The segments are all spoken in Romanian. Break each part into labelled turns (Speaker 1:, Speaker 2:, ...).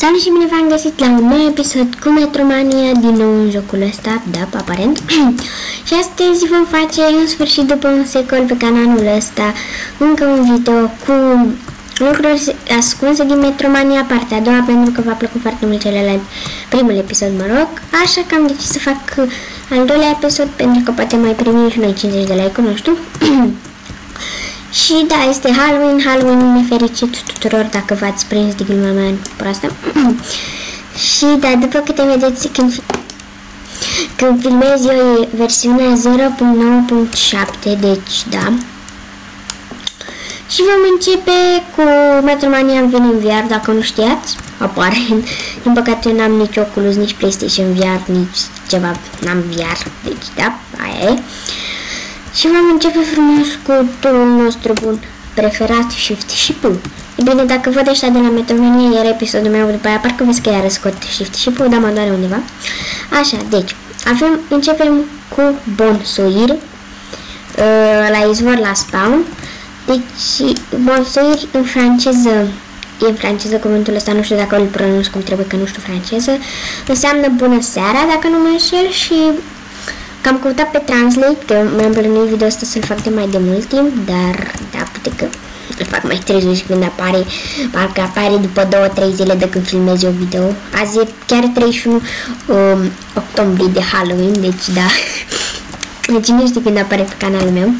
Speaker 1: Salut și bine v-am găsit la un nou episod cu Metromania din nou în jocul ăsta, da, aparent. și astăzi vom face în sfârșit după un secol pe canalul ăsta încă un video cu lucruri ascunse din Metromania partea a doua pentru că v-a plăcut foarte mult celălalt primul episod, mă rog. Așa că am decis să fac al doilea episod pentru că poate mai primim și noi 50 de like-uri, nu știu. Și da, este Halloween, Halloween nefericit tuturor dacă v-ați prins de gluma mea proastă. și da, după câte vedeți, când, când filmez eu e versiunea 0.9.7, deci da. Și vom începe cu Metromania în în VR, dacă nu știați, aparent. Din păcate n-am nici Oculus, nici PlayStation VR, nici ceva, n-am VR, deci da, aia e. Și vom începe frumos cu turul nostru bun, preferat Shift și P. E bine, dacă văd ăștia de la Metromania, iar episodul meu după aia, parcă vezi că iară scot Shift și P, dar mă doare undeva. Așa, deci, avem, începem cu bonsoir, uh, la izvor la spawn. Deci, bonsoir în franceză, e în franceză cuvântul ăsta, nu știu dacă îl pronunț cum trebuie, că nu știu franceză, înseamnă bună seara, dacă nu mă înșel, și că am căutat pe Translate, că mi-am plănuit video ăsta să-l fac de mai de mult timp, dar da, putea că îl fac mai târziu și când apare, parcă apare după 2-3 zile de când filmez eu video. Azi e chiar 31 um, octombrie de Halloween, deci da. Deci nu știu când apare pe canalul meu.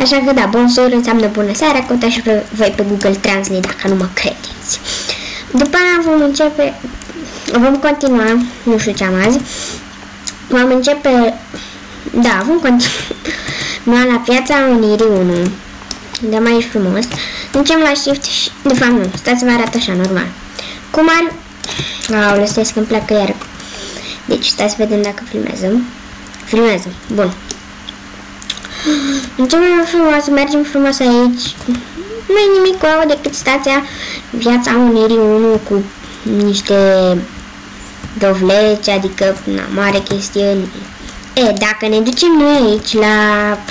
Speaker 1: Așa că da, bonsoir înseamnă bună seara, căutați și pe voi pe Google Translate dacă nu mă credeți. După aia vom începe, vom continua, nu știu ce am azi, vom începe da, vom continua la Piața Unirii 1. De mai ești frumos. Ducem la shift și... De fapt nu, stați să vă arăt așa, normal. Cum ar... Aoleu, stai să-mi pleacă iar. Deci, stați să vedem dacă filmează. Filmează, bun. Ducem mai frumos, mergem frumos aici. Nu e nimic cu au decât stația Viața Unirii 1 cu niște dovleci, adică na, mare chestie E, dacă ne ducem noi aici la,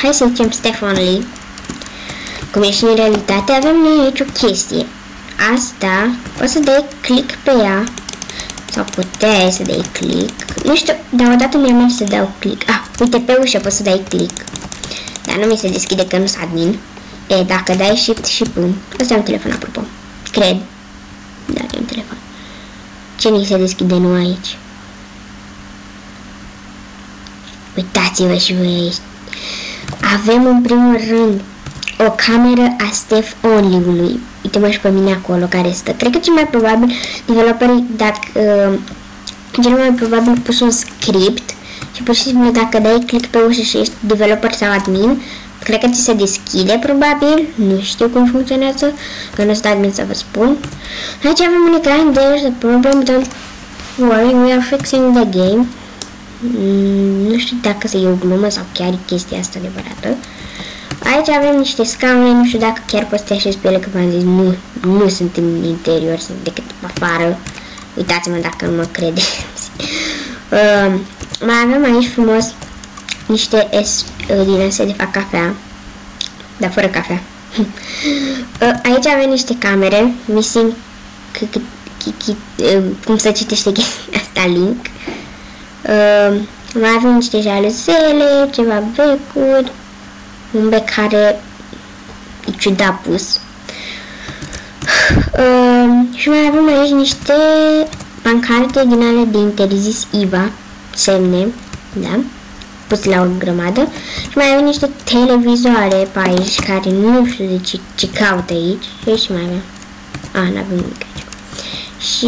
Speaker 1: hai să zicem Stefan Lee, cum e și în realitate, avem noi aici o chestie. Asta, poți să dai click pe ea, sau puteai să dai click, nu știu, dar odată mi-a mers să dau click. Ah, uite, pe ușă poți să dai click. Dar nu mi se deschide că nu s admin. E, dacă dai shift și pun, ăsta e un telefon, apropo. Cred. Da, e un telefon. Ce ni se deschide nu aici? Uitați-vă și voi aici. Avem în primul rând o cameră a Steph Only-ului. Uite-mă și pe mine acolo care stă. Cred că cel mai probabil developerii, dacă uh, cel mai probabil pus un script și pur și simplu dacă dai click pe ușă și ești developer sau admin, cred că ți se deschide probabil, nu știu cum funcționează, că nu sunt admin să vă spun. Aici avem un ecran, there's a problem, don't worry, we are fixing the game. Mm, nu știu dacă să e o glumă sau chiar e chestia asta adevărată. Aici avem niște scaune, nu știu dacă chiar poți să te așezi pe ele, că v-am zis, nu, nu sunt în interior, sunt decât afară. Uitați-mă dacă nu mă credeți. uh, mai avem aici frumos niște es, uh, din astea de fac cafea, dar fără cafea. uh, aici avem niște camere, missing, uh, cum să citește asta, link. Uh, mai avem niște jalezele, ceva becuri, un bec care e ciudat pus. Uh, și mai avem aici niște pancarte din ale de interzis IVA, semne, da, pus la o grămadă. Și mai avem niște televizoare pe aici, care nu știu de ce, ce caută aici. Și mai avem. A, ah, n-avem nimic aici. Și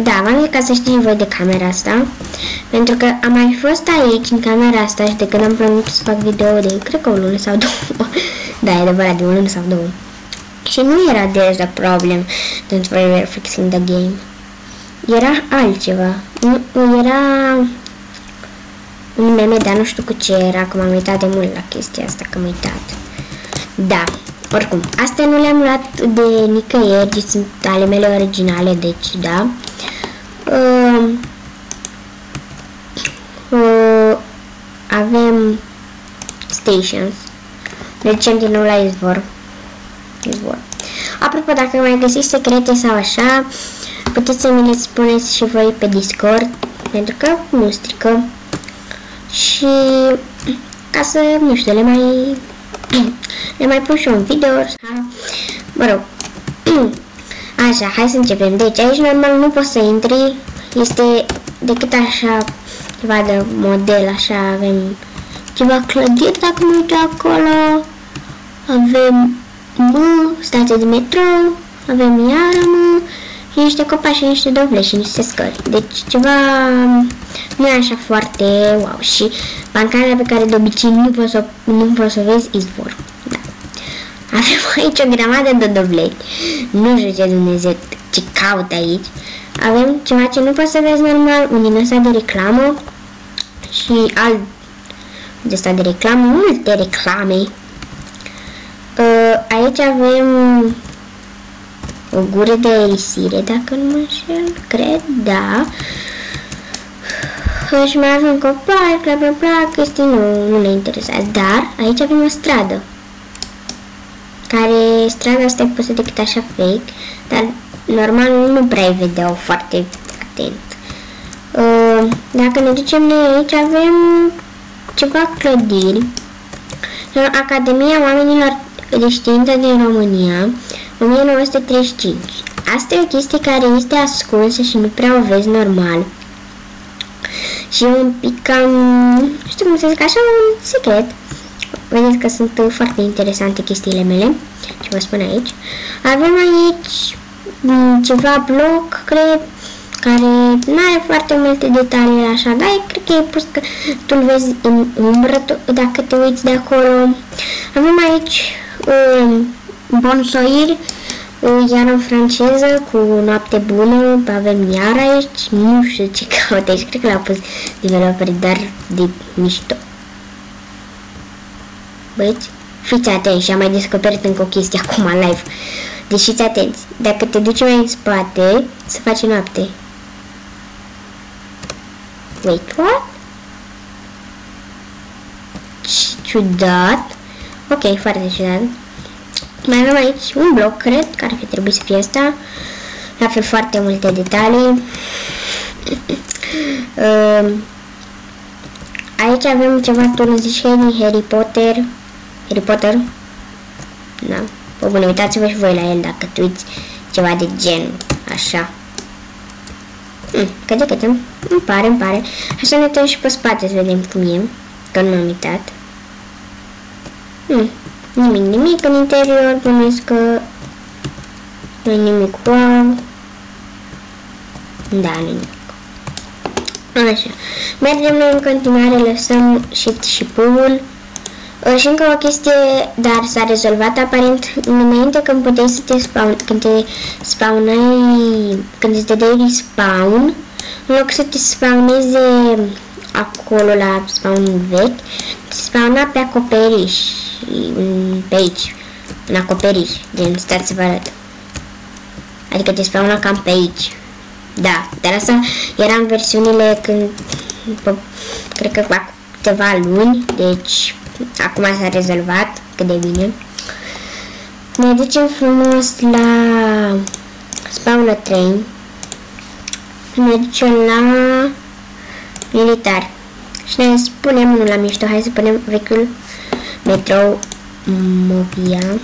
Speaker 1: da, v-am zis ca să știți voi de camera asta, pentru că am mai fost aici, în camera asta, și de când am plănut să fac video de, cred că o lună sau două. da, e adevărat, de o lună sau două. Și nu era there's a problem, don't worry, we're fixing the game. Era altceva. Nu, era un meme, dar nu știu cu ce era, că m-am uitat de mult la chestia asta, că am uitat. Da, oricum, astea nu le-am luat de nicăieri, sunt ale mele originale, deci da. Uh, uh, avem stations. Mergem din nou la izvor. Izvor. Apropo, dacă mai găsiți secrete sau așa, puteți să mi le spuneți și voi pe Discord, pentru că nu strică. Și ca să, nu știu, le mai, le mai pun și un video. Mă rog, așa, hai să începem. Deci aici normal nu poți să intri, este decât așa ceva de model, așa avem ceva clădiri, dacă nu uite acolo, avem M, stație de metrou, avem iară M, și niște copaci și niște dovle și niște scări. Deci ceva nu e așa foarte wow. Și bancarea pe care de obicei nu poți să, nu poți să vezi izvor. Da. Avem aici o grămadă de dovleti. Nu știu ce Dumnezeu ce caut aici. Avem ceva ce nu poți să vezi normal, un din ăsta de reclamă și alt de asta de reclamă, multe reclame. Uh, aici avem o gură de aerisire, dacă nu mă înșel, cred, da. Și mai avem copaci, bla bla bla, chestii nu, nu ne interesează. Dar aici avem o stradă. Care strada asta e pusă decât așa fake, dar normal nu prea îi vedeau foarte atent. Uh, dacă ne ducem noi aici avem ceva clădiri. Academia Oamenilor de Știință din România 1935. Asta e o chestie care este ascunsă și nu prea o vezi normal. Și un pic cam, nu știu cum să zic, așa un secret. Vedeți că sunt foarte interesante chestiile mele, ce vă spun aici. Avem aici mm, ceva bloc, cred, care nu are foarte multe detalii așa, dar cred că e pus că tu vezi în umbră dacă te uiți de acolo. Avem aici um, bonsoiri, iar în franceză, cu noapte bună, avem iar aici, nu știu ce caut aici, cred că l-au pus developeri, dar de mișto. Băieți, fiți atenți și am mai descoperit încă o chestie acum live. Deci fiți atenți, dacă te duci mai în spate, să faci noapte. Wait, what? Ciudat. Ok, foarte ciudat. Mai avem aici un bloc, cred, care ar trebui să fie asta. La fel foarte multe detalii. Ehm, aici avem ceva turnzișe din Harry Potter. Harry Potter. Da. Bă, bune, uitați-vă și voi la el dacă tu uiți ceva de gen. Așa. Hmm, cât de cât îmi pare, îmi pare. Așa ne uităm și pe spate să vedem cum e. Că nu m-am uitat. Hmm. Nimic, nimic în interior, bănuiesc că nu nimic wow. Da, nimic. Așa. Mergem noi în continuare, lăsăm shift și pull Și încă o chestie, dar s-a rezolvat aparent înainte când puteai să te spawn, când te spawnai, când îți dădeai respawn, în loc să te spawneze acolo la spawn vechi, te spawna pe acoperiș pe aici, în acoperiș, din stați să vă arăt. Adică te spauna cam pe aici. Da, dar asta era în versiunile când, cred că la câteva luni, deci acum s-a rezolvat cât de bine. Ne ducem frumos la spawner train. Ne ducem la militar. Și ne spunem unul la mișto, hai să punem vechiul metrou Movia.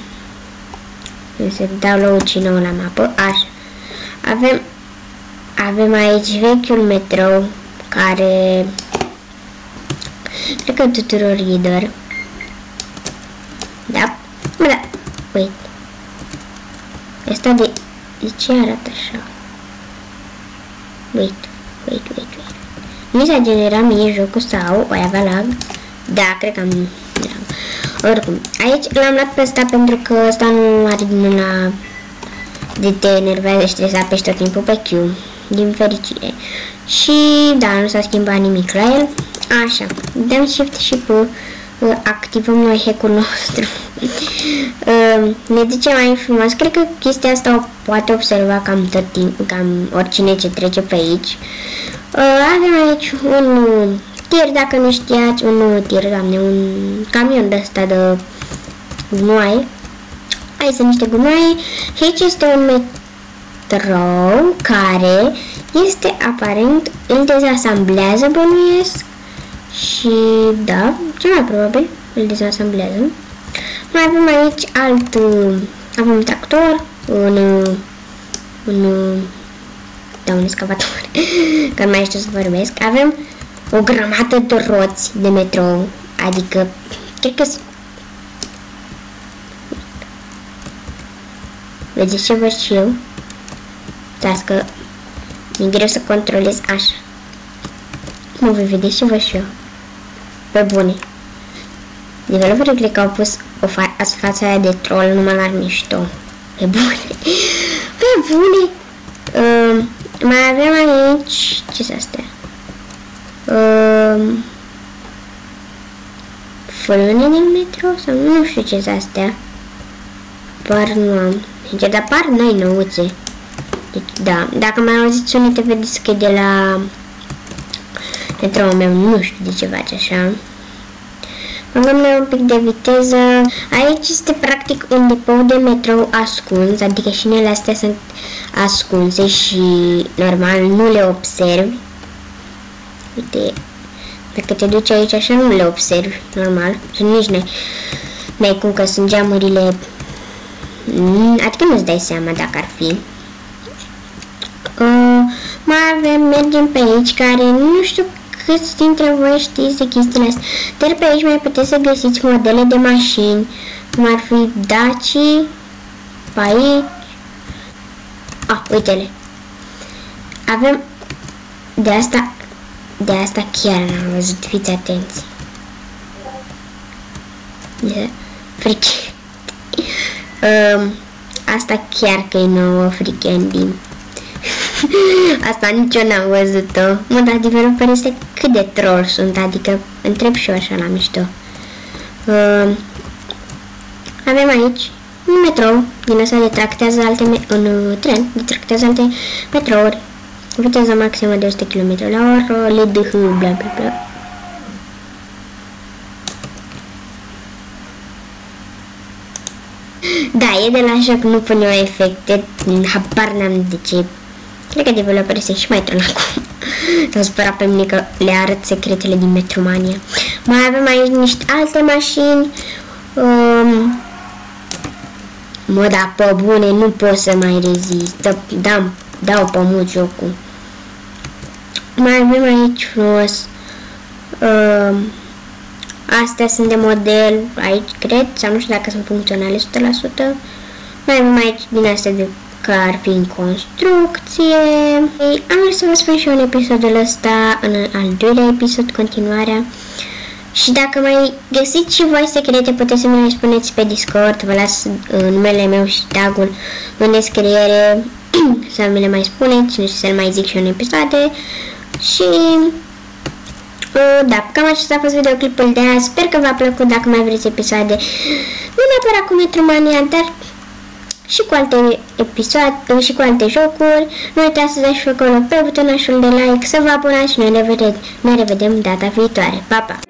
Speaker 1: Să dau load și nou la mapă. Așa. Avem, avem aici vechiul metrou care cred că tuturor reader. Da? Da. Wait. Asta de... De ce arată așa? Wait. Wait, wait, wait. Mi s-a generat mie jocul sau o avea lag? Da, cred că am oricum, aici l-am luat pe ăsta pentru că ăsta nu are din mâna de te enervează și trebuie să apeși tot timpul pe Q, din fericire. Și da, nu s-a schimbat nimic la el. Așa, dăm shift și pe uh, activăm noi hack-ul nostru. uh, ne duce mai frumos. Cred că chestia asta o poate observa cam tot timp, cam oricine ce trece pe aici. Uh, avem aici un tir, dacă nu știați, un tir, doamne, un camion de ăsta de gunoaie. Aici sunt niște gunoaie și aici este un metrou care este aparent, îl dezasamblează bănuiesc și da, ce mai probabil îl dezasamblează. Mai avem aici alt, avem un tractor, un, un, da, un excavator, că mai știu să vorbesc. Avem o grămadă de roți de metrou, adică, cred că Vedeți ce văd și eu? Las că mi-e greu să controlez așa. Nu voi vedeți ce văd și eu. Pe bune. Developerii cred că au pus o fa fața aia de troll numai la mișto. Pe bune. Pe bune. Uh, mai avem aici... ce sunt astea? Uh, frâne din metro? Sau nu știu ce sunt astea. Par nu am. Deci, dar par noi nouțe. Deci, da. Dacă mai auziți sunete, vedeți că e de la metroul meu. Nu știu de ce face așa. Băgăm noi un pic de viteză. Aici este practic un depou de metrou ascuns, adică șinele astea sunt ascunse și normal nu le observi. Uite, dacă te duci aici așa nu le observi, normal. Și nici n-ai, n-ai cum că sunt geamurile, mm, adică nu-ți dai seama dacă ar fi. Uh, mai avem, mergem pe aici, care nu știu câți dintre voi știți de chestiile astea. Dar pe aici mai puteți să găsiți modele de mașini, cum ar fi Daci, pe aici. Ah, uite-le. Avem de asta, de asta chiar n-am văzut, fiți atenți. De fric. um, asta chiar că e nouă fricandim. Asta nici eu n-am văzut-o. Mă, dar developer este cât de troll sunt, adică întreb și eu așa la mișto. Uh, avem aici un metrou din asta de tractează alte, un tren de tractează alte metrouri. Viteza maximă de 100 km la oră, LDH, bla bla bla. Da, e de la joc, nu pune o efecte, habar n-am de ce Cred că developerii sunt și mai trân acum. S-au spărat pe mine că le arăt secretele din Metromania. Mai avem aici niște alte mașini. Um, mă, da, pe bune, nu pot să mai rezist. Da, da, dau pe mult jocul. Mai avem aici frumos. Um, astea sunt de model aici, cred, sau nu știu dacă sunt funcționale 100%. Mai avem aici din astea de că ar fi în construcție. Ei, am vrut să vă spun și un episodul ăsta, în al doilea episod, continuarea. Și dacă mai găsiți și voi secrete, puteți să mi le spuneți pe Discord, vă las uh, numele meu și tagul în descriere să mi le mai spuneți, nu știu să le mai zic și în episoade. Și uh, da, cam acesta a fost videoclipul de azi. Sper că v-a plăcut, dacă mai vreți episoade. Nu neapărat cu Metromania, dar și cu alte episoade și cu alte jocuri. Nu uitați să dați acolo pe butonașul de like, să vă abonați și noi ne, vedem, ne revedem data viitoare. Pa, pa!